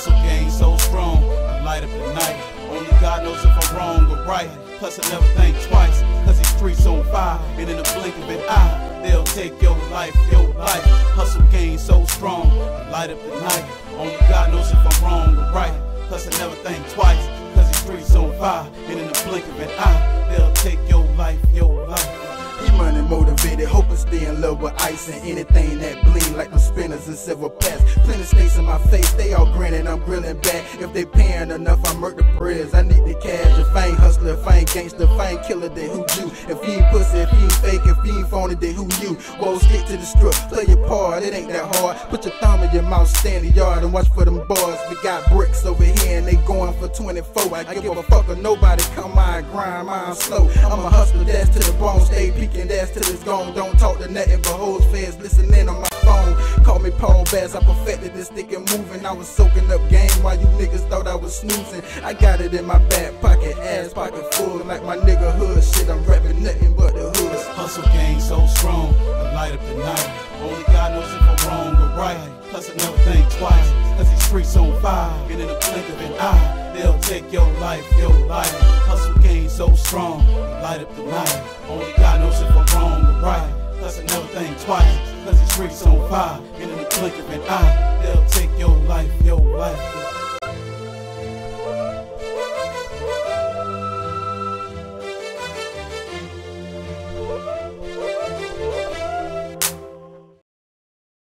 Hustle game so strong, light up the night. Only God knows if I'm wrong or right. Plus I never think twice, cause these streets on fire. And in the blink of an eye, they'll take your life, your life. Hustle game so strong, light up the night. Only God knows if I'm wrong or right. Plus I never think twice, cause these streets on fire. And in the blink of an eye, stay in love with ice and anything that bling like the spinners and silver pass. Plenty snakes in my face, they all grinning, I'm grilling back. If they paying enough, I murk the prayers. I need the cash. If I ain't hustler, if I ain't gangster, if I ain't killer, then who you? If you ain't pussy, if you ain't fake, if you ain't phony, then who you? Whoa, stick to the strip, play your part, it ain't that hard. Put your thumb in your mouth, stand in the yard and watch for them bars. We got bricks over here and they going for 24. I give a fuck if nobody come my grind, mine slow. I'm a hustler, dash to the bone, peeking, dash till it's gone. Don't talk to nothing but hoes, fans listening on my phone. Call me Paul Bass, I perfected this stick and moving. I was soaking up game while you niggas thought I was snoozing. I got it in my back pocket, ass pocket full, like my nigga hood shit. I'm rapping nothing but the hood. Hustle game so strong, I light up the night. Only God knows if I'm wrong or right. Plus I never think twice, cause these streets on fire. And in the blink of an eye, they'll take your life, your life. Hustle game so strong, I light up the night. Only right. Plus I never think twice, cause these streets on fire. And in the blink of an eye, they'll take your life, your life.